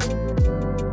Música